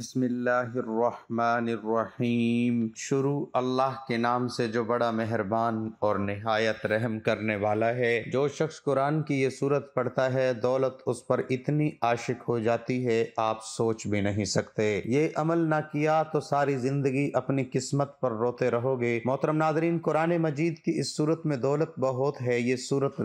बिस्मिल्लाहिर्रहमानिर्रहीम। शुरू अल्लाह के नाम से जो बड़ा मेहरबान और नहायत रहम करने वाला है, जो शख्स कुरान की ये सूरत पढ़ता है, दौलत उस पर इतनी आशिक हो जाती है, आप सोच भी नहीं सकते। ये अमल ना किया तो सारी ज़िंदगी अपनी किस्मत पर रोते रहोगे। मोहतरम नादरीन, कुरान मजीद की इस सूरत में दौलत बहुत है। ये सूरत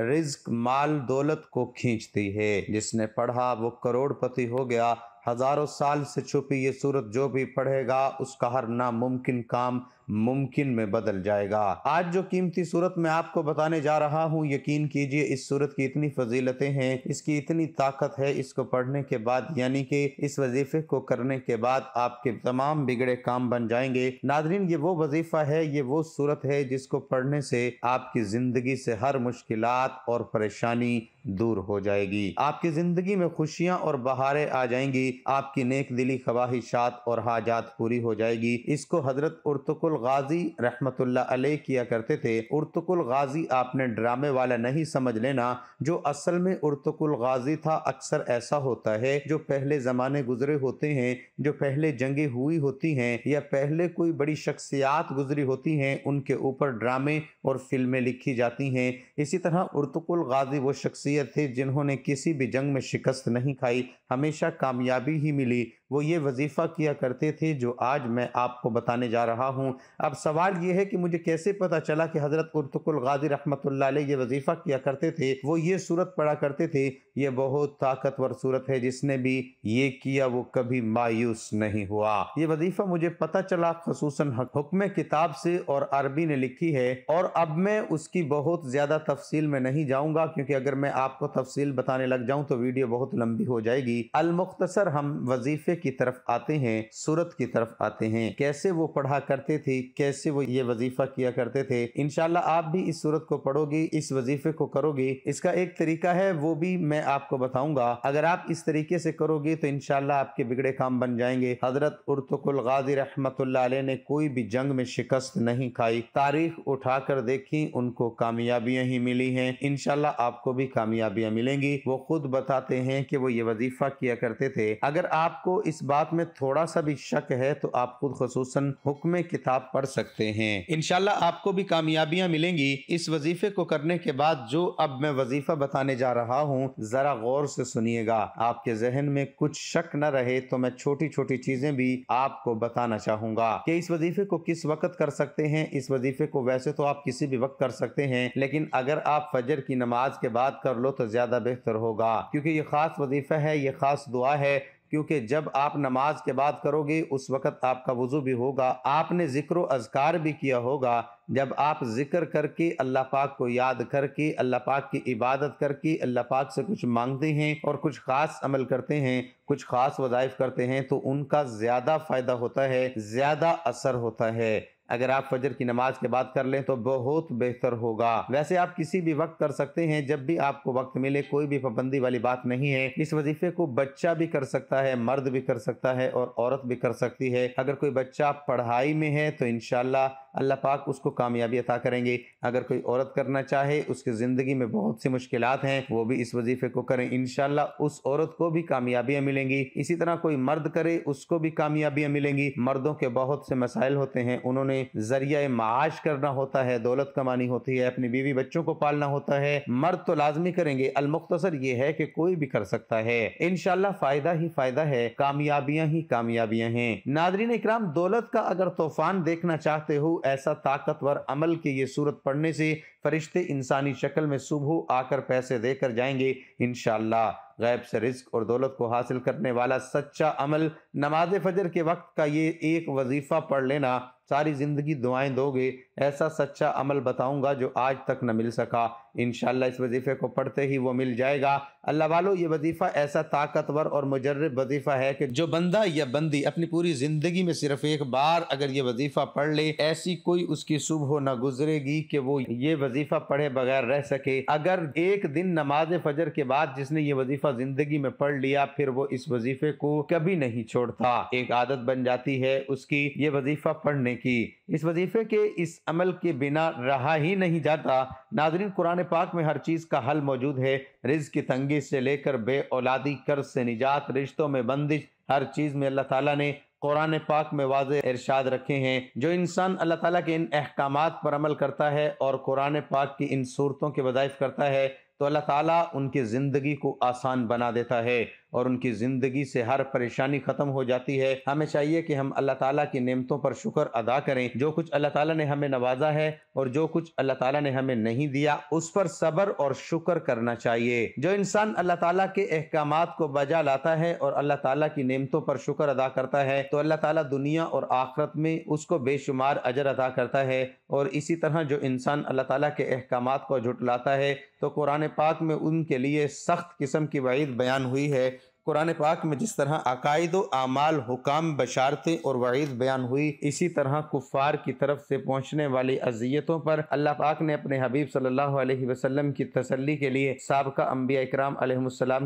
रिज्क माल दौलत को खींचती है। जिसने पढ़ा, वो करोड़पति हो गया। हज़ारों साल से छुपी ये सूरत जो भी पढ़ेगा, उसका हर नामुमकिन काम मुमकिन में बदल जाएगा। आज जो कीमती सूरत मैं आपको बताने जा रहा हूँ, यकीन कीजिए इस सूरत की इतनी फजीलतें हैं, इसकी इतनी ताकत है, इसको पढ़ने के बाद, यानी कि इस वजीफे को करने के बाद आपके तमाम बिगड़े काम बन जाएँगे। नादरीन ये वो वजीफा है, ये वो सूरत है जिसको पढ़ने से आपकी ज़िंदगी से हर मुश्किल और परेशानी दूर हो जाएगी। आपकी ज़िंदगी में खुशियाँ और बहारें आ जाएँगी। आपकी नेक दिली ख्वाहिशात और हाजात पूरी हो जाएगी। इसको हज़रत उर्तकुल गाजी रहमतुल्लाह अलैह किया करते थे। उर्तकुल गाजी आपने ड्रामे वाला नहीं समझ लेना, जो असल में उर्तकुल गाजी था। अक्सर ऐसा होता है, जो पहले ज़माने गुजरे होते हैं, जो पहले जंगे हुई होती हैं, या पहले कोई बड़ी शख्सियात गुजरी होती हैं, उनके ऊपर ड्रामे और फ़िल्में लिखी जाती हैं। इसी तरह उर्तकुल गाजी वो शख्सियत थे जिन्होंने किसी भी जंग में शिकस्त नहीं खाई। हमेशा कामयाबी ही मिली। वो ये वजीफ़ा किया करते थे जो आज मैं आपको बताने जा रहा हूँ। अब सवाल ये है कि मुझे कैसे पता चला कि हज़रत उर्तकुल गाजी रहमत ये वजीफ़ा किया करते थे? वो ये सूरत पढ़ा करते थे। ये बहुत ताकतवर सूरत है, जिसने भी ये किया वो कभी मायूस नहीं हुआ। ये वजीफ़ा मुझे पता चला खसूस हुक्म किताब से और अरबी ने लिखी है। और अब मैं उसकी बहुत ज़्यादा तफसील में नहीं जाऊँगा, क्योंकि अगर मैं आपको तफसील बताने लग जाऊँ तो वीडियो बहुत लंबी हो जाएगी। अलमुख्तसर हम वजीफ़े की तरफ़ आते हैं, सूरत की तरफ़ आते हैं। कैसे वो पढ़ा करते थे, कैसे वो ये वजीफा किया करते थे इनशाला आप भी इस सूरत को पढ़ोगे, इस वजीफे को करोगे। इसका एक तरीका है, वो भी मैं आपको बताऊँगा। अगर आप इस तरीके से करोगे तो इनशाला आपके बिगड़े काम बन जाएँगे। हज़रत उर्तकुल गाजी रहमत ने कोई भी जंग में शिकस्त नहीं खाई। तारीख उठा कर देखी, उनको कामयाबियाँ ही मिली हैं। इनशाला आपको भी कामयाबियाँ मिलेंगी। वो खुद बताते हैं कि वो ये वजीफा किया करते थे। अगर आपको इस बात में थोड़ा सा भी शक है तो आप खुद खसूस हुक्म किताब पढ़ सकते हैं। इनशाला आपको भी कामयाबियाँ मिलेंगी इस वजीफे को करने के बाद जो अब मैं वजीफा बताने जा रहा हूँ, जरा गौर से सुनिएगा। आपके जहन में कुछ शक न रहे तो मैं छोटी छोटी चीज़ें भी आपको बताना चाहूँगा कि इस वजीफे को किस वक्त कर सकते हैं। इस वजीफे को वैसे तो आप किसी भी वक्त कर सकते हैं, लेकिन अगर आप फजर की नमाज़ के बाद कर लो तो ज़्यादा बेहतर होगा, क्योंकि ये खास वजीफा है, ये खास दुआ है क्योंकि जब आप नमाज़ के बाद करोगे, उस वक़्त आपका वज़ू भी होगा। आपने ज़िक्र अजकार भी किया होगा। जब आप ज़िक्र करके अल्लाह पाक को याद करके, अल्लाह पाक की इबादत करके, अल्लाह पाक से कुछ मांगते हैं और कुछ ख़ास अमल करते हैं, कुछ ख़ास वज़ाइफ करते हैं तो उनका ज़्यादा फ़ायदा होता है, ज़्यादा असर होता है। अगर आप फजर की नमाज़ के बाद कर लें तो बहुत बेहतर होगा। वैसे आप किसी भी वक्त कर सकते हैं, जब भी आपको वक्त मिले, कोई भी पाबंदी वाली बात नहीं है। इस वजीफे को बच्चा भी कर सकता है, मर्द भी कर सकता है और औरत भी कर सकती है। अगर कोई बच्चा पढ़ाई में है तो इनशाला अल्लाह पाक उसको कामयाबी अता करेंगे। अगर कोई औरत करना चाहे, उसकी ज़िंदगी में बहुत सी मुश्किल हैं, वो भी इस वजीफे को करें। इनशाला उस औरत को भी कामयाबियाँ मिलेंगी। इसी तरह कोई मर्द करे, उसको भी कामयाबियाँ मिलेंगी। मर्दों के बहुत से मसाइल होते हैं, उन्होंने ज़रिया माश करना होता है, दौलत कमानी होती है, अपनी बीवी बच्चों को पालना होता है। मर्द तो लाजमी करेंगे, अलमुख्तसर ये है कि कोई भी कर सकता है। इनशाला फ़ायदा ही फ़ायदा है, कामयाबियाँ ही कामयाबियाँ हैं। नादरीन इकराम दौलत का अगर तूफ़ान देखना चाहते हो ऐसा ताकतवर अमल की ये सूरत पढ़ने से फरिश्ते इंसानी शक्ल में सुबह आकर पैसे देकर जाएँगे इनशाला गैब से रिस्क और दौलत को हासिल करने वाला सच्चा अमल नमाज़ फजर के वक्त का ये एक वजीफा पढ़ लेना सारी ज़िंदगी दुआएँ दोगे, ऐसा सच्चा अमल बताऊँगा जो आज तक न मिल सका। इन इस वजीफ़े को पढ़ते ही वो मिल जाएगा। अल्लाह वालो, ये वजीफ़ा ऐसा ताकतवर और मुजरब वजीफ़ा है कि जो बंदा या बंदी अपनी पूरी ज़िंदगी में सिर्फ़ एक बार अगर ये वजीफ़ा पढ़ ले, ऐसी कोई उसकी सुबह न गुजरेगी कि वो ये वजीफ़ा पढ़े बगैर रह सके। अगर एक दिन नमाज़ फजर के बाद जिसने ये वजीफ़ा ज़िंदगी में पढ़ लिया, फिर वो इस वजीफ़े को कभी नहीं छोड़ता। एक आदत बन जाती है उसकी, ये वजीफ़ा पढ़ने की इस वजीफे के इस अमल के बिना रहा ही नहीं जाता। नाजरीन, कुरान पाक में हर चीज़ का हल मौजूद है। रिज की तंगी से लेकर बे औलादी कर्ज से निजात, रिश्तों में बंदिश, हर चीज़ में अल्लाह ताला ने कुरान पाक में वाज इरशाद रखे हैं। जो इंसान अल्लाह ताला के इन अहकाम पर अमल करता है और कुरान पाक की इन सूरतों के वज़ाइफ करता है तो अल्लाह ताला उनकी ज़िंदगी को आसान बना देता है। और उनकी ज़िंदगी से हर परेशानी ख़त्म हो जाती है। हमें चाहिए कि हम अल्लाह ताला की नेमतों पर शुक्र अदा करें। जो कुछ अल्लाह ताला ने हमें नवाजा है और जो कुछ अल्लाह ताला ने हमें नहीं दिया, उस पर सब्र और शुक्र करना चाहिए। जो इंसान अल्लाह ताला के अहकाम को बजा लाता है और अल्लाह ताला की नेमतों पर शुक्र अदा करता है तो अल्लाह ताला दुनिया और आखरत में उसको बेशुमार अजर अदा करता है। और इसी तरह जो इंसान अल्लाह ताला के अहकाम को झुटलाता है तो कुरान पाक में उनके लिए सख्त किस्म की वईद बयान हुई है। कुरान पाक में जिस तरह अकायद, आमाल, हुकाम, बशारतें और वईद बयान हुई, इसी तरह कुफ़ार की तरफ़ से पहुँचने वाली अजियतों पर अल्लाह पाक ने अपने हबीब सल्लल्लाहु अलैहि वसल्लम की तसल्ली के लिए सबका अम्बिया इकराम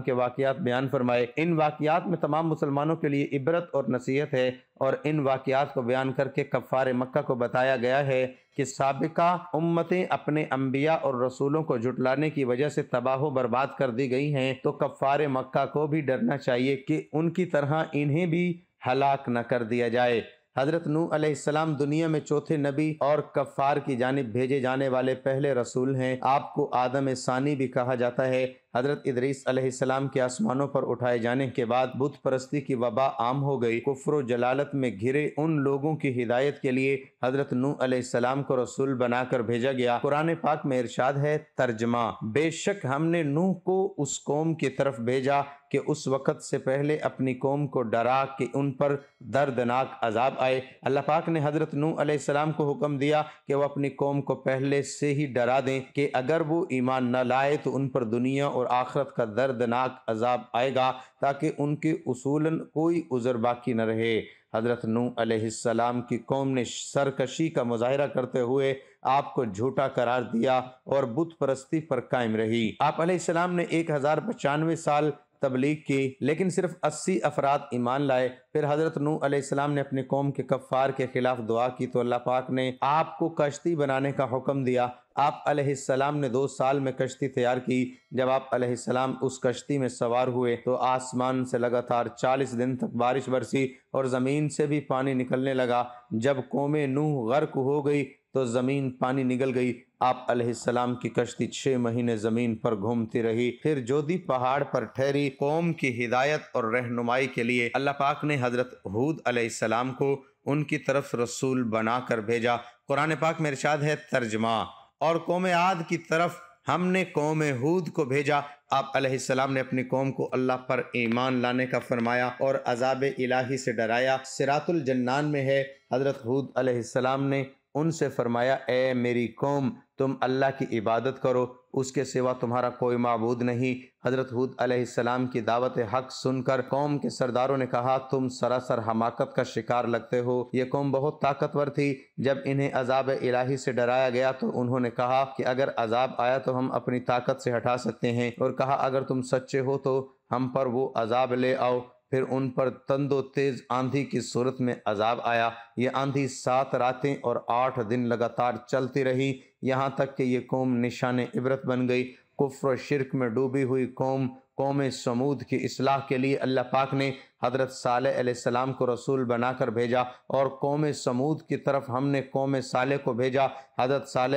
के वाक़ात बयान फरमाए। इन वाक़ात में तमाम मुसलमानों के लिए इबरत और नसीहत है और इन वाक़ात को बयान करके कफ़ार मक्का को बताया गया है। कि सबका उम्मतें अपने अम्बिया और रसूलों को जुटलाने की वजह से तबाह बर्बाद कर दी गई हैं तो कफ़ार मक्का को भी डरना चाहिए कि उनकी तरह इन्हें भी हलाक न कर दिया जाए। हज़रत नू अलैहिस्सलाम दुनिया में चौथे नबी और कफ़ार की जानब भेजे जाने वाले पहले रसूल हैं। आपको आदम सानी भी कहा जाता है हज़रत इदरीस के आसमानों पर उठाए जाने के बाद बुत परस्ती की वबा आम हो गई। कुफर जलालत में घिरे उन लोगों की हिदायत के लिए हज़रत नू अलैहिस्सलाम को रसूल बनाकर भेजा गया। कुरान पाक में इरशाद है, तर्जमा। बेशक हमने नूह को उस कौम की तरफ़ भेजा कि उस वक़्त से पहले अपनी कौम को डरा कि उन पर दर्दनाक अजाब आए। अल्लाह पाक ने हज़रत नू अलैहिस्सलाम को हुक्म दिया कि वह अपनी कौम को पहले से ही डरा दें कि अगर वो ईमान न लाए तो उन पर दुनिया और और आखरत का दर्दनाक अजाब आएगा ताकि उनके उसूलन कोई उज़र बाकी न रहे। हज़रत नू अलैहिस्सलाम की कौम ने सरकशी का मुजाहरा करते हुए आपको झूठा करार दिया और बुत परस्ती पर कायम रही। आप अलैहिस्सलाम ने एक हज़ार पचानवे साल तबलीग की। लेकिन सिर्फ़ अस्सी अफराद ईमान लाए। फिर हज़रत नू अलैहिस्सलाम ने अपनी कौम के कफ़ार के खिलाफ दुआ की तो अल्लाह पाक ने आपको कश्ती बनाने का हुक्म दिया। आप अलैहिस्सलाम ने दो साल में कश्ती तैयार की। जब आप अलैहिस्सलाम उस कश्ती में सवार हुए तो आसमान से लगातार चालीस दिन तक बारिश बरसी और ज़मीन से भी पानी निकलने लगा। जब कौम नूह गर्क हो गई तो ज़मीन पानी निकल गई। आप अलैहिस्सलाम की कश्ती छः महीने ज़मीन पर घूमती रही। फिर जोधी पहाड़ पर ठहरी कौम की हिदायत और रहनुमाई के लिए अल्लाह पाक ने हज़रत हूद अलैहिस्सलाम को उनकी तरफ़ रसूल बनाकर भेजा। कुरान पाक में इरशाद है, तर्जमा। और कौम आद की तरफ़ हमने कौम हूद को भेजा। आप अलैहिस्सलाम ने अपनी कौम को अल्लाह पर ईमान लाने का फरमाया और अजाब इलाही से डराया। सिरातुल जन्नान में है। हज़रत हूद अलैहिस्सलाम ने उनसे फरमाया, ए मेरी कौम, तुम अल्लाह की इबादत करो, उसके सिवा तुम्हारा कोई मबूद नहीं। हज़रत हूद अलैहिस्सलाम की दावत हक सुनकर कौम के सरदारों ने कहा, तुम सरासर हमाकत का शिकार लगते हो। ये कौम बहुत ताकतवर थी। जब इन्हें अजाब इलाही से डराया गया तो उन्होंने कहा कि अगर अजाब आया तो हम अपनी ताकत से हटा सकते हैं। और कहा, अगर तुम सच्चे हो तो हम पर वो अजाब ले आओ। फिर उन पर तंदो तेज आंधी की सूरत में अजाब आया। ये आंधी सात रातें और आठ दिन लगातार चलती रही। यहाँ तक कि ये कौम निशान इबरत बन गई। कुफ्र शिरक में डूबी हुई कौम कौम समूद की असलाह के लिए अल्लाह पाक ने हज़रत साल को रसूल बनाकर भेजा और कौम समूद की तरफ़ हमने कौम साले को भेजा। हज़रत साल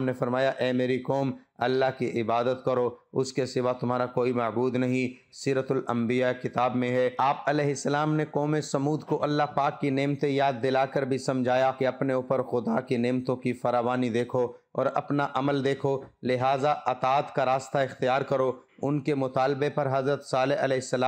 ने फरमाया, ए मेरी कौम, अल्लाह की इबादत करो, उसके सिवा तुम्हारा कोई मबूद नहीं। सीरतुलम्बिया किताब में है, आप अलैहिस्सलाम ने कौम समूद को अल्लाह पाक की नेमतें याद दिलाकर भी समझाया कि अपने ऊपर खुदा की नेमतों की फरावानी देखो और अपना अमल देखो। लिहाजा अतात का रास्ता इख्तियार करो। उनके मुतालबे पर हज़रत साल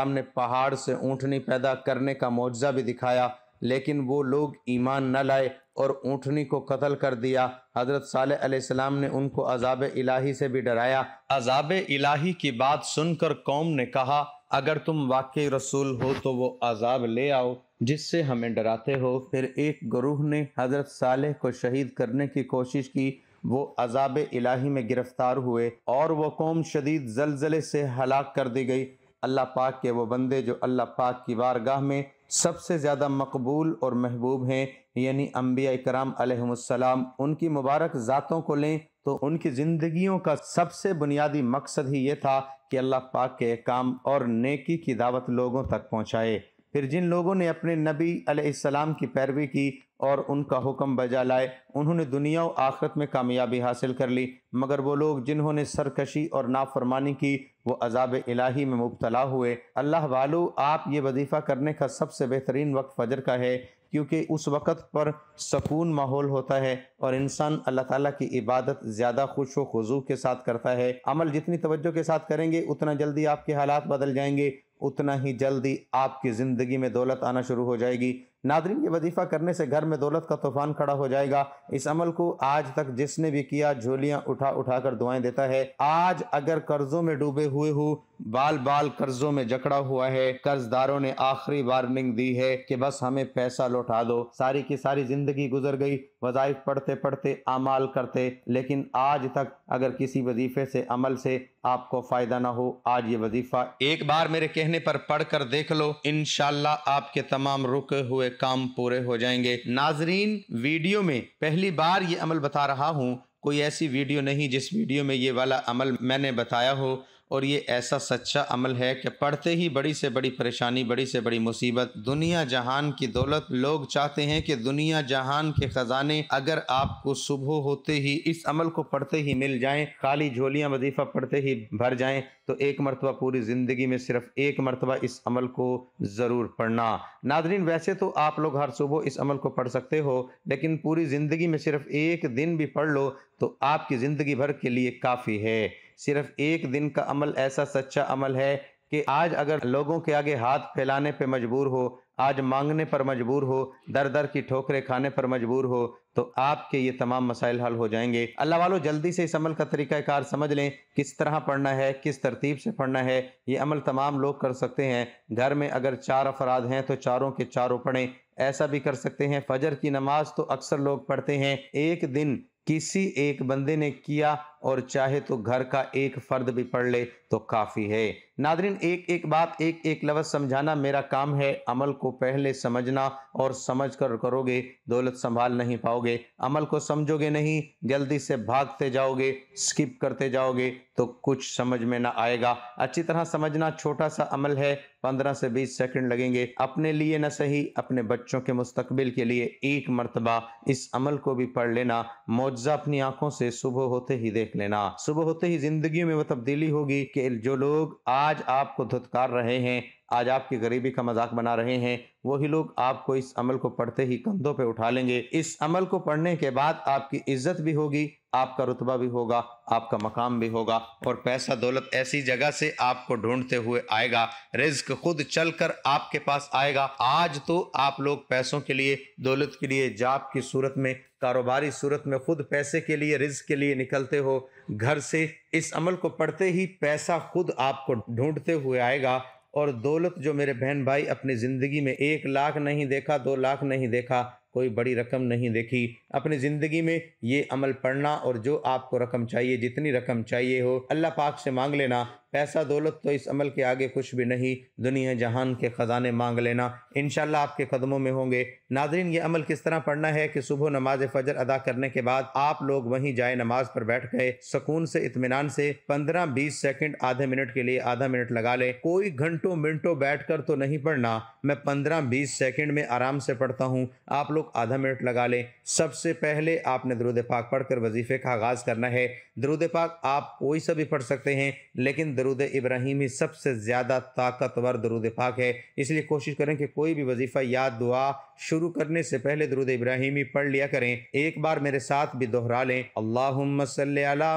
ने पहाड़ से ऊँटनी पैदा करने का मुआवजा भी दिखाया लेकिन वो लोग ईमान न लाए और ऊँटनी को कत्ल कर दिया। हज़रत साल ने उनको अजाब इलाही से भी डराया। अजाब इलाही की बात सुनकर कौम ने कहा अगर तुम वाकई रसूल हो तो वो अजाब ले आओ जिससे हमें डराते हो। फिर एक गुरूह ने हज़रत साल को शहीद करने की कोशिश की। वो अजाब इलाही में गिरफ़्तार हुए और वो कौम शदीद जलजले से हलाक कर दी गई। अल्लाह पाक के वो बंदे जो अल्लाह पाक की बारगाह में सबसे ज़्यादा मकबूल और महबूब हैं, यानी अम्बिया कराम अलैहिस्सलाम उनकी मुबारक ज़ातों को लें तो उनकी ज़िंदगियों का सबसे बुनियादी मकसद ही ये था कि अल्लाह पाक के काम और नेकी की दावत लोगों तक पहुँचाए। फिर जिन लोगों ने अपने नबी अलैहिस्सलाम की पैरवी की और उनका हुक्म बजा लाए, उन्होंने दुनिया और आखिरत में कामयाबी हासिल कर ली। मगर वो लोग जिन्होंने सरकशी और नाफरमानी की वो अजाब इलाही में मुबतला हुए। अल्लाह वालो, आप ये वजीफ़ा करने का सबसे बेहतरीन वक्त फजर का है, क्योंकि उस वक़्त पर सकून माहौल होता है और इंसान अल्लाह ताला की इबादत ज़्यादा खुश व खुजू के साथ करता है। अमल जितनी तवज्जो के साथ करेंगे, उतना जल्दी आपके हालात बदल जाएँगे, उतना ही जल्दी आपकी ज़िंदगी में दौलत आना शुरू हो जाएगी। नादरीन, ये वजीफ़ा करने से घर में दौलत का तूफ़ान खड़ा हो जाएगा। इस अमल को आज तक जिसने भी किया, झोलियाँ उठा उठा कर दुआएँ देता है। आज अगर कर्जों में डूबे हुए हो बाल बाल कर्जों में जकड़ा हुआ है। कर्जदारों ने आखिरी वार्निंग दी है कि बस हमें पैसा लौटा दो। सारी की सारी ज़िंदगी गुजर गई, वजाइफ पढ़ते पढ़ते अमाल करते। लेकिन आज तक अगर किसी वजीफे से, अमल से आपको फ़ायदा ना हो, आज ये वजीफा एक बार मेरे कहने पर पढ़ कर देख लो। इनशाला आपके तमाम रुके हुए काम पूरे हो जाएँगे। नाजरीन, वीडियो में पहली बार ये अमल बता रहा हूँ, कोई ऐसी वीडियो नहीं जिस वीडियो में ये वाला अमल मैंने बताया हो। और ये ऐसा सच्चा अमल है कि पढ़ते ही बड़ी से बड़ी परेशानी, बड़ी से बड़ी मुसीबत। दुनिया जहान की दौलत। लोग चाहते हैं कि दुनिया जहान के ख़जाने अगर आपको सुबह होते ही इस अमल को पढ़ते ही मिल जाएँ, खाली झोलियाँ वजीफ़ा पढ़ते ही भर जाएँ तो एक मरतबा पूरी ज़िंदगी में सिर्फ़ एक मरतबा इस अमल को ज़रूर पढ़ना। नादरीन वैसे तो आप लोग हर सुबह इस अमल को पढ़ सकते हो, लेकिन पूरी ज़िंदगी में सिर्फ़ एक दिन भी पढ़ लो तो आपकी ज़िंदगी भर के लिए काफ़ी है। सिर्फ़ एक दिन का अमल ऐसा सच्चा अमल है कि आज अगर लोगों के आगे हाथ फैलाने पर मजबूर हो, आज मांगने पर मजबूर हो दर दर की ठोकरें खाने पर मजबूर हो तो आपके ये तमाम मसाइल हल हो जाएँगे। अल्लाह वालों, जल्दी से इस अमल का तरीक़ाकार समझ लें, किस तरह पढ़ना है, किस तरतीब से पढ़ना है, ये अमल तमाम लोग कर सकते हैं। घर में अगर चार अफराद हैं तो चारों के चारों पढ़ें। ऐसा भी कर सकते हैं, फजर की नमाज़ तो अक्सर लोग पढ़ते हैं। एक दिन किसी एक बंदे ने किया और चाहे तो घर का एक फर्द भी पढ़ ले तो काफ़ी है। नादरीन, एक एक बात, एक एक लफ्ज़ समझाना मेरा काम है। अमल को पहले समझना और समझ कर करोगे, दौलत संभाल नहीं पाओगे। अमल को समझोगे नहीं, जल्दी से भागते जाओगे, स्किप करते जाओगे तो कुछ समझ में ना आएगा। अच्छी तरह समझना छोटा सा अमल है, पंद्रह से बीस सेकंड लगेंगे। अपने लिए न सही, अपने बच्चों के मुस्तकबिल के लिए एक मरतबा। इस अमल को भी पढ़ लेना। मुआवजा अपनी आँखों से सुबह होते ही देख लेना। सुबह होते ही ज़िंदगी में वो तब्दीली होगी कि जो लोग आज आपको धुतकार रहे हैं, आज आपकी गरीबी का मज़ाक बना रहे हैं, वही लोग आपको इस अमल को पढ़ते ही कंधों पे उठा लेंगे। इस अमल को पढ़ने के बाद आपकी इज़्ज़त भी होगी, आपका रुतबा भी होगा, आपका मकाम भी होगा और पैसा दौलत ऐसी जगह से आपको ढूंढते हुए आएगा। रिज्क खुद चलकर आपके पास आएगा। आज तो आप लोग पैसों के लिए, दौलत के लिए, जाप की सूरत में कारोबारी सूरत में खुद पैसे के लिए रिज के लिए निकलते हो। घर से इस अमल को पढ़ते ही पैसा खुद आपको ढूंढते हुए आएगा और दौलत जो मेरे बहन भाई अपनी ज़िंदगी में एक लाख नहीं देखा, दो लाख नहीं देखा कोई बड़ी रकम नहीं देखी। अपनी ज़िंदगी में ये अमल पढ़ना और जो आपको रकम चाहिए, जितनी रकम चाहिए हो, अल्लाह पाक से मांग लेना। पैसा दौलत तो इस अमल के आगे कुछ भी नहीं, दुनिया जहान के ख़जाने मांग लेना। इन आपके कदमों में होंगे। नाजरीन, ये अमल किस तरह पढ़ना है कि सुबह नमाज़ फजर अदा करने के बाद आप लोग वहीं जाए नमाज़ पर बैठ गए, सुकून से इतमान से पंद्रह बीस सेकेंड, आधे मिनट के लिए आधा मिनट लगा ले। कोई घंटों मिनटों बैठ कर तो नहीं पढ़ना। मैं पंद्रह बीस सेकेंड में आराम से पढ़ता हूँ। आप लोग आधा मिनट लगा लें। सबसे पहले आपने दरुद पाक पढ़कर वजीफे का आगाज़ करना है। दरुद पाक आप कोई सा भी पढ़ सकते हैं, लेकिन दरुद इब्राहिमी सबसे ज़्यादा ताकतवर दरुद पाक है। इसलिए कोशिश करें कि कोई भी वजीफ़ा या दुआ शुरू करने से पहले दरुद इब्राहिमी पढ़ लिया करें। एक बार मेरे साथ भी दोहरा लें। अल्लाह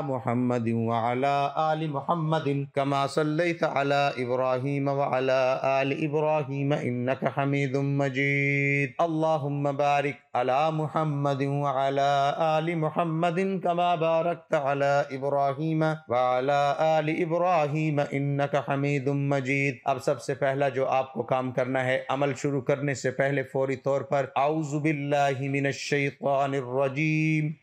मोहम्मद कमा इब्राहिम इब्राहिम इन्नक हमीदुम मजीद। अल्लाहुम्म बारिक अला मुहम्मद वाला आली मोहम्मद कमा बारकत अला इब्राहिम वाला आल इब्राहिम इन्नक हमीदुम मजीद अब सबसे पहला जो आपको काम करना है, अमल शुरू करने से पहले फौरी तौर पर आउजुबिल्लाजीम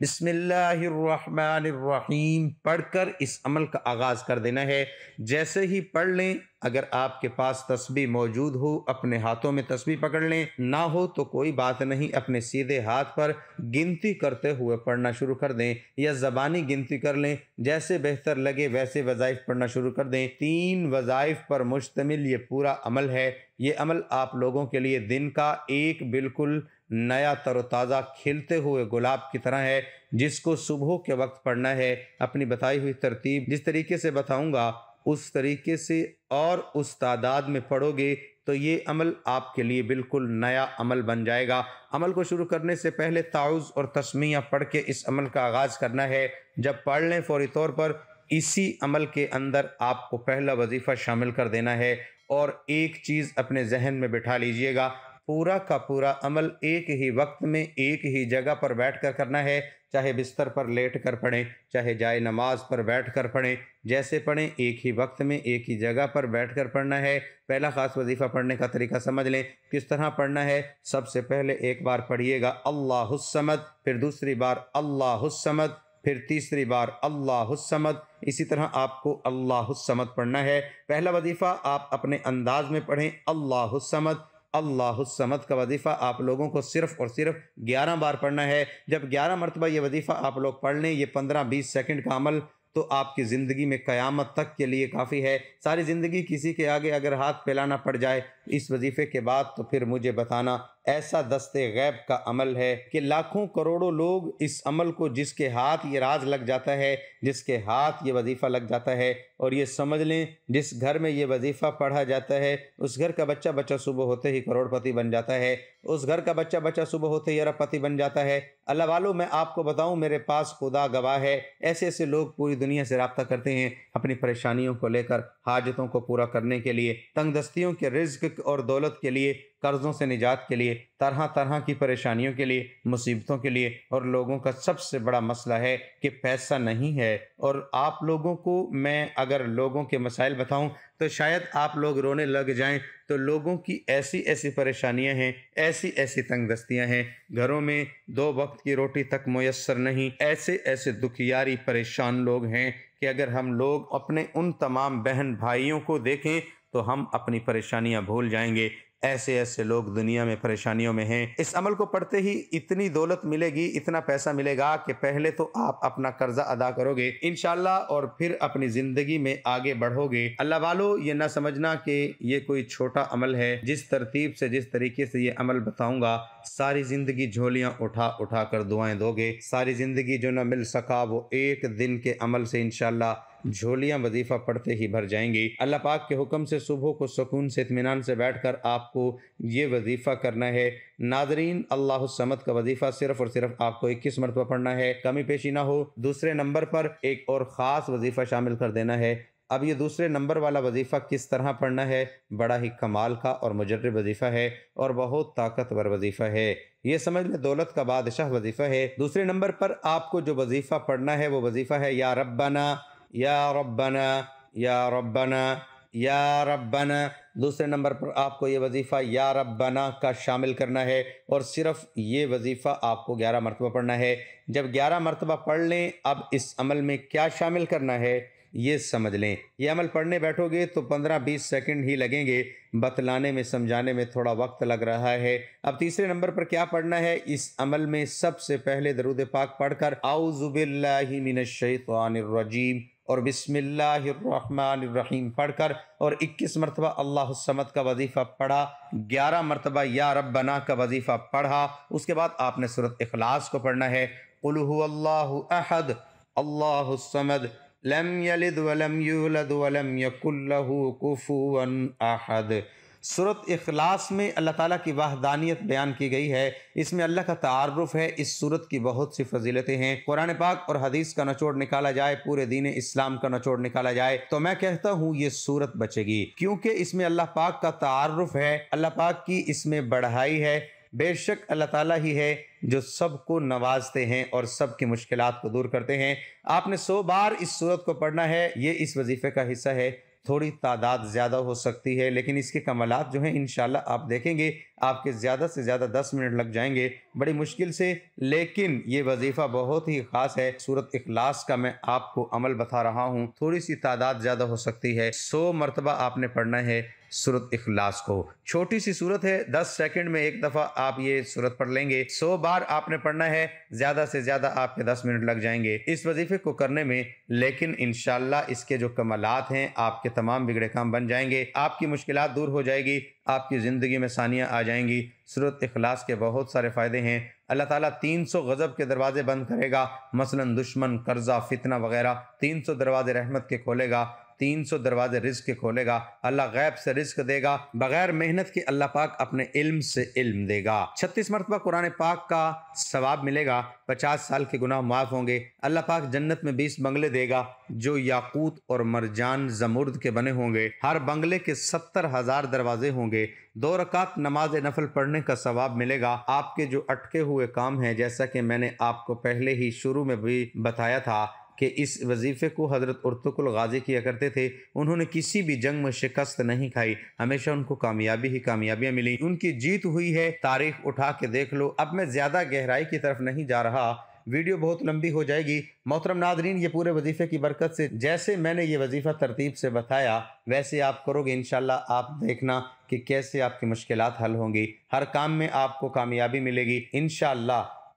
बिस्मिल्लाहिर्रहमानिर्रहीम पढ़कर इस अमल का आगाज़ कर देना है। जैसे ही पढ़ लें अगर आपके पास तस्बी मौजूद हो, अपने हाथों में तस्बी पकड़ लें। ना हो तो कोई बात नहीं, अपने सीधे हाथ पर गिनती करते हुए पढ़ना शुरू कर दें या ज़बानी गिनती कर लें। जैसे बेहतर लगे, वैसे वज़ाइफ पढ़ना शुरू कर दें। तीन वज़ाइफ पर मुश्तमिल ये पूरा अमल है। ये अमल आप लोगों के लिए दिन का एक बिल्कुल नया तरोताज़ा खिलते हुए गुलाब की तरह है, जिसको सुबह के वक्त पढ़ना है। अपनी बताई हुई तरतीब जिस तरीके से बताऊँगा उस तरीके से और उस तादाद में पढ़ोगे तो ये अमल आपके लिए बिल्कुल नया अमल बन जाएगा। अमल को शुरू करने से पहले ताउज़ और तस्मिया पढ़ के इस अमल का आगाज़ करना है। जब पढ़ लें फौरी तौर पर, इसी अमल के अंदर आपको पहला वजीफ़ा शामिल कर देना है और एक चीज़ अपने जहन में बिठा लीजिएगा। पूरा का पूरा अमल एक ही वक्त में, एक ही जगह पर बैठ कर करना है। चाहे बिस्तर पर लेट कर पढ़ें, चाहे जाए नमाज़ पर बैठ कर पढ़ें, जैसे पढ़ें, एक ही वक्त में, एक ही जगह पर बैठ कर पढ़ना है। पहला ख़ास वजीफ़ा पढ़ने का तरीका समझ लें, किस तरह पढ़ना है। सबसे पहले एक बार पढ़िएगा, अल्लाहुस्समद, फिर दूसरी बार, अल्लाहुस्समद, फिर तीसरी बार, अल्लाहुस्समद। इसी तरह आपको अल्लाहुस्समद पढ़ना है। पहला वजीफ़ा आप अपने अंदाज में पढ़ें, अल्लाहुस्समद। अल्लाहमद का वजीफ़ा आप लोगों को सिर्फ़ और सिर्फ़ ग्यारह बार पढ़ना है। जब ग्यारह मरतबा ये वजीफ़ा आप लोग पढ़ लें, ये पंद्रह बीस सेकेंड का अमल तो आपकी ज़िंदगी में क़यामत तक के लिए काफ़ी है। सारी ज़िंदगी किसी के आगे अगर हाथ फैलाना पड़ जाए, इस वजीफ़े के बाद तो फिर मुझे बताना, ऐसा दस्ते गैब का अमल है कि लाखों करोड़ों लोग इस अमल को जिसके हाथ ये राज लग जाता है, जिसके हाथ ये वजीफ़ा लग जाता है और ये समझ लें, जिस घर में ये वजीफ़ा पढ़ा जाता है, उस घर का बच्चा बच्चा सुबह होते ही करोड़पति बन जाता है। उस घर का बच्चा बच्चा सुबह होते ही अरबपति बन जाता है। अल्लाह वालों, मैं आपको बताऊँ, मेरे पास खुदा गवाह है। ऐसे ऐसे लोग पूरी दुनिया से रबता करते हैं अपनी परेशानियों को लेकर, हाजतों को पूरा करने के लिए तंग तंगदस्तियों के रिज्क और दौलत के लिए कर्ज़ों से निजात के लिए तरह तरह की परेशानियों के लिए, मुसीबतों के लिए और लोगों का सबसे बड़ा मसला है कि पैसा नहीं है। और आप लोगों को मैं अगर लोगों के मसाइल बताऊँ तो शायद आप लोग रोने लग जाएँ तो लोगों की ऐसी ऐसी परेशानियाँ हैं ऐसी ऐसी तंगदस्तियाँ हैं। घरों में दो वक्त की रोटी तक मैसर नहीं ऐसे ऐसे दुखियारी, परेशान लोग हैं कि अगर हम लोग अपने उन तमाम बहन भाइयों को देखें तो हम अपनी परेशानियाँ भूल जाएँगे। ऐसे ऐसे लोग दुनिया में परेशानियों में हैं। इस अमल को पढ़ते ही इतनी दौलत मिलेगी, इतना पैसा मिलेगा कि पहले तो आप अपना कर्जा अदा करोगे इनशाला और फिर अपनी ज़िंदगी में आगे बढ़ोगे। अल्लाह वालो, ये ना समझना कि ये कोई छोटा अमल है। जिस तरतीब से, जिस तरीके से ये अमल बताऊँगा, सारी ज़िंदगी झोलियाँ उठा उठा कर दुआएँ दोगे। सारी ज़िंदगी जो ना मिल सका, वो एक दिन के अमल से इनशाला झोलियाँ वजीफ़ा पढ़ते ही भर जाएँगी। अल्लाह पाक के हुक्म से सुबह को सुकून से इतमान से बैठ कर आपको ये वजीफ़ा करना है। नाजरीन, अल्लाह समद का वजीफ़ा सिर्फ़ और सिर्फ़ आपको इक्कीस मरतबा पढ़ना है। कमी पेशी ना हो, दूसरे नंबर पर एक और ख़ास वजीफ़ा शामिल कर देना है। अब ये दूसरे नंबर वाला वजीफ़ा किस तरह पढ़ना है? बड़ा ही कमाल का और मुजरब वजीफ़ा है और बहुत ताकतवर वजीफ़ा है। ये समझ लें, दौलत का बादशाह वजीफ़ा है। दूसरे नंबर पर आपको जो वजीफ़ा पढ़ना है, वो वजीफ़ा है, या रब्बाना या रब्बना या रब्बना या रब्बना। दूसरे नंबर पर आपको ये वजीफ़ा या रब्बना का शामिल करना है और सिर्फ़ ये वजीफ़ा आपको ग्यारह मरतबा पढ़ना है। जब ग्यारह मरतबा पढ़ लें, अब इस अमल में क्या शामिल करना है, ये समझ लें। ये अमल पढ़ने बैठोगे तो पंद्रह बीस सेकंड ही लगेंगे, बतलाने में, समझाने में थोड़ा वक्त लग रहा है। अब तीसरे नंबर पर क्या पढ़ना है, इस अमल में सबसे पहले दरूद पाक पढ़कर आउज़ुबिल्लाहिमिनश्शैतानिर्रजीम और बिस्मिल्लाहिर्रहमानिर्रहीम पढ़कर और 21 मरतबा अल्लाह समद का वजीफ़ा पढ़ा 11 मरतबा या रब्बना का वजीफ़ा पढ़ा, उसके बाद आपने सूरत इखलास को पढ़ना है। अहद, अल्लाह समद लम यलिद वलम यूलद वलम यकुल्लहु कुफुवन अहद। सूरत अखलास में अल्लाह ताला की वाहदानियत बयान की गई है। इसमें अल्लाह का तारुफ है, इस सूरत की बहुत सी फजीलतें हैं। कुरान पाक और हदीस का नचोड़ निकाला जाए, पूरे दीन इस्लाम का नचोड़ निकाला जाए तो मैं कहता हूँ ये सूरत बचेगी। क्योंकि इसमें अल्लाह पाक का तारुफ है, अल्लाह पाक की इसमें बढ़ाई है। बेशक अल्लाह ताला ही है जो सबको नवाजते हैं और सबकी मुश्किल को दूर करते हैं। आपने सौ बार इस सूरत को पढ़ना है, ये इस वजीफे का हिस्सा है। थोड़ी तादाद ज़्यादा हो सकती है लेकिन इसके कमलात जो हैं इन आप देखेंगे। आपके ज़्यादा से ज़्यादा दस मिनट लग जाएँगे। बड़ी मुश्किल से, लेकिन ये वजीफ़ा बहुत ही ख़ास है। सूरत इखलास का मैं आपको अमल बता रहा हूँ। थोड़ी सी तादाद ज़्यादा हो सकती है। सौ मरतबा आपने पढ़ना है सूरत इखलास को। छोटी सी सूरत है, दस सेकंड में एक दफ़ा आप ये सूरत पढ़ लेंगे। सौ बार आपने पढ़ना है, ज़्यादा से ज़्यादा आपके दस मिनट लग जाएँगे। इस वजीफे को करने में, लेकिन इनशाला इसके जो कमलात हैं, आपके तमाम बिगड़े काम बन जाएँगे। आपकी मुश्किल दूर हो जाएगी। आपकी ज़िंदगी में सानियाँ आ जाएँगी। सूरत अखलास के बहुत सारे फ़ायदे हैं। अल्लाह ताला 300 गज़ब के दरवाजे बंद करेगा। मसलन दुश्मन, कर्जा, फितना वगैरह 300 दरवाजे रहमत के खोलेगा। तीन सौ दरवाजे रिस्क के खोलेगा, अल्लाह गैब से रिस्क देगा, बगैर मेहनत के अल्लाह पाक अपने इल्म से इल्म देगा। छत्तीस मरतबा कुरान पाक का सवाब मिलेगा, पचास साल के गुनाह माफ़ होंगे, अल्लाह पाक जन्नत में बीस बंगले देगा, जो याकूत और मरजान जमुर्द के बने होंगे। हर बंगले के सत्तर हज़ार दरवाजे होंगे। दो रकात नमाज़ नफल पढ़ने का सवाब मिलेगा। आपके जो अटके हुए काम हैं, जैसा कि मैंने आपको पहले ही शुरू में भी बताया था कि इस वजीफ़े को हज़रत उर्तुकुल गाजी किया करते थे, उन्होंने किसी भी जंग में शिकस्त नहीं खाई। हमेशा उनको कामयाबी ही कामयाबियाँ मिली। उनकी जीत हुई है, तारीख उठा के देख लो। अब मैं ज़्यादा गहराई की तरफ़ नहीं जा रहा। वीडियो बहुत लंबी हो जाएगी। मोहतरम नादरीन, ये पूरे वजीफे की बरकत से जैसे मैंने ये वजीफ़ा तरतीब से बताया, वैसे आप करोगे इन आप देखना कि कैसे आपकी मुश्किल हल होंगी। हर काम में आपको कामयाबी मिलेगी। इन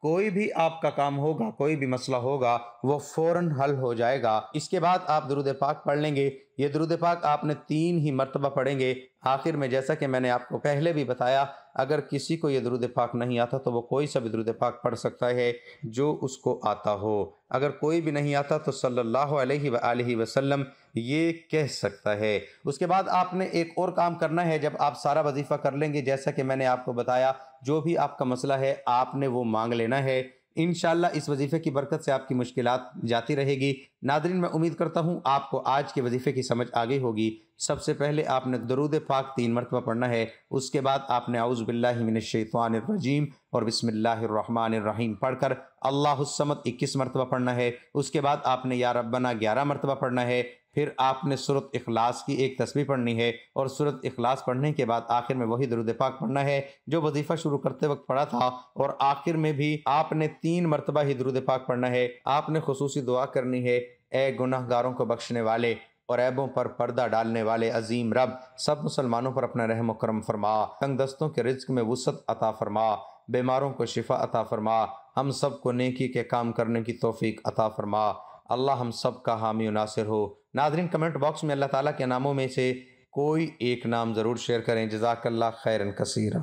कोई भी आपका काम होगा, कोई भी मसला होगा, वो फ़ौरन हल हो जाएगा। इसके बाद आप दरुद पाक पढ़ लेंगे। ये दरुद पाक आपने तीन ही मरतबा पढ़ेंगे। आखिर में जैसा कि मैंने आपको पहले भी बताया, अगर किसी को ये दरुद पाक नहीं आता तो वो कोई सा भी दरुद पाक पढ़ सकता है जो उसको आता हो। अगर कोई भी नहीं आता तो सल्लल्लाहु अलैहि वसल्लम ये कह सकता है। उसके बाद आपने एक और काम करना है, जब आप सारा वजीफ़ा कर लेंगे, जैसा कि मैंने आपको बताया, जो भी आपका मसला है, आपने वो मांग लेना है। इन इस वजीफ़े की बरकत से आपकी मुश्किल जाती रहेगी। नादरीन, मैं उम्मीद करता हूँ आपको आज के वजीफ़े की समझ आ गई होगी। सबसे पहले आपने दरूद पाक तीन मरतबा पढ़ना है, उसके बाद आपने आउज़बिल्लिमिनशैतवानरजीम और बिसमीम पढ़कर अल्लाहसमत इक्कीस मरतबा पढ़ना है। उसके बाद आपने या रब्बना ग्यारह मरतबा पढ़ना है। फिर आपने सूरत इखलास की एक तस्वीर पढ़नी है और सूरत इखलास पढ़ने के बाद आखिर में वही दरुद पाक पढ़ना है जो वजीफ़ा शुरू करते वक्त पढ़ा था और आखिर में भी आपने तीन मरतबा ही दरुद पाक पढ़ना है। आपने खसूस दुआ करनी है ए गुनाहगारों को बख्शने वाले और ऐबों पर पर्दा डालने वाले अजीम रब, सब मुसलमानों पर अपना रहम करम फरमा। तंग दस्तों के रिज्क में वसत अता फरमा, बीमारों को शिफा अता फरमा। हम सबको नेकी के काम करने की तोफ़ी अता फरमा। अल्लाह हम सब का हामी नासिर हो। नाजरीन कमेंट बॉक्स में अल्लाह ताला के नामों में से कोई एक नाम ज़रूर शेयर करें। जजाकल्ला खैरन कसीरा।